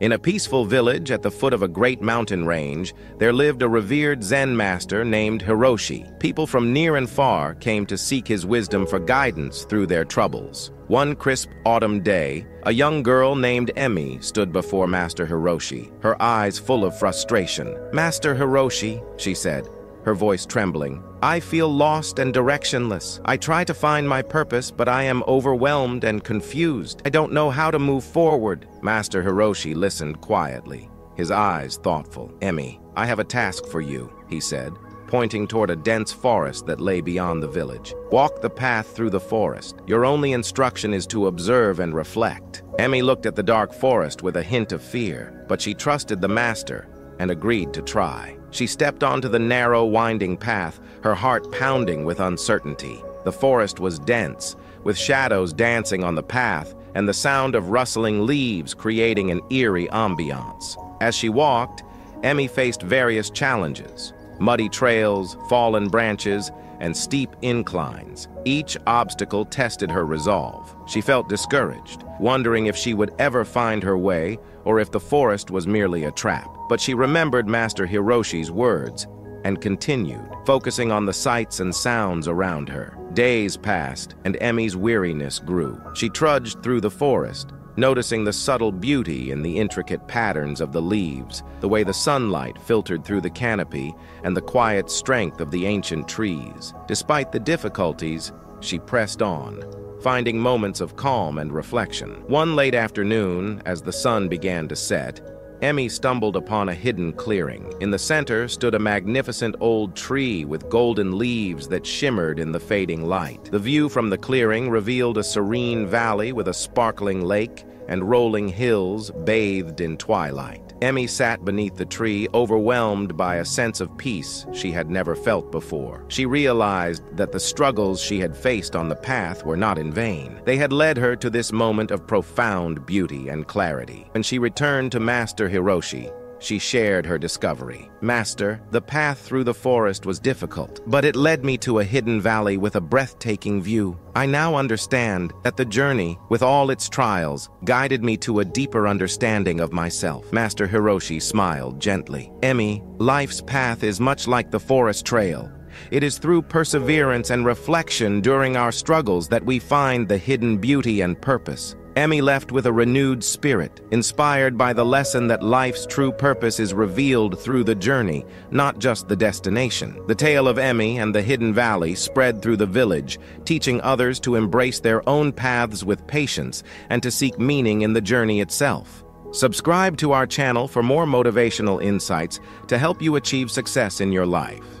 In a peaceful village at the foot of a great mountain range, there lived a revered Zen master named Hiroshi. People from near and far came to seek his wisdom for guidance through their troubles. One crisp autumn day, a young girl named Emmy stood before Master Hiroshi, her eyes full of frustration. Master Hiroshi, she said, her voice trembling. I feel lost and directionless. I try to find my purpose, but I am overwhelmed and confused. I don't know how to move forward. Master Hiroshi listened quietly, his eyes thoughtful. Emmy, I have a task for you, he said, pointing toward a dense forest that lay beyond the village. Walk the path through the forest. Your only instruction is to observe and reflect. Emmy looked at the dark forest with a hint of fear, but she trusted the master and agreed to try. She stepped onto the narrow, winding path, her heart pounding with uncertainty. The forest was dense, with shadows dancing on the path and the sound of rustling leaves creating an eerie ambiance. As she walked, Emmy faced various challenges muddy trails, fallen branches, and steep inclines. Each obstacle tested her resolve. She felt discouraged, wondering if she would ever find her way or if the forest was merely a trap. But she remembered Master Hiroshi's words and continued, focusing on the sights and sounds around her. Days passed, and Emmy's weariness grew. She trudged through the forest, noticing the subtle beauty in the intricate patterns of the leaves, the way the sunlight filtered through the canopy, and the quiet strength of the ancient trees. Despite the difficulties, she pressed on, finding moments of calm and reflection. One late afternoon, as the sun began to set, Emi stumbled upon a hidden clearing. In the center stood a magnificent old tree with golden leaves that shimmered in the fading light. The view from the clearing revealed a serene valley with a sparkling lake and rolling hills bathed in twilight. Emmy sat beneath the tree, overwhelmed by a sense of peace she had never felt before. She realized that the struggles she had faced on the path were not in vain. They had led her to this moment of profound beauty and clarity. When she returned to Master Hiroshi, she shared her discovery. Master, the path through the forest was difficult, but it led me to a hidden valley with a breathtaking view. I now understand that the journey, with all its trials, guided me to a deeper understanding of myself. Master Hiroshi smiled gently. Emmy, life's path is much like the forest trail. It is through perseverance and reflection during our struggles that we find the hidden beauty and purpose. Emi left with a renewed spirit, inspired by the lesson that life's true purpose is revealed through the journey, not just the destination. The tale of Emmy and the hidden valley spread through the village, teaching others to embrace their own paths with patience and to seek meaning in the journey itself. Subscribe to our channel for more motivational insights to help you achieve success in your life.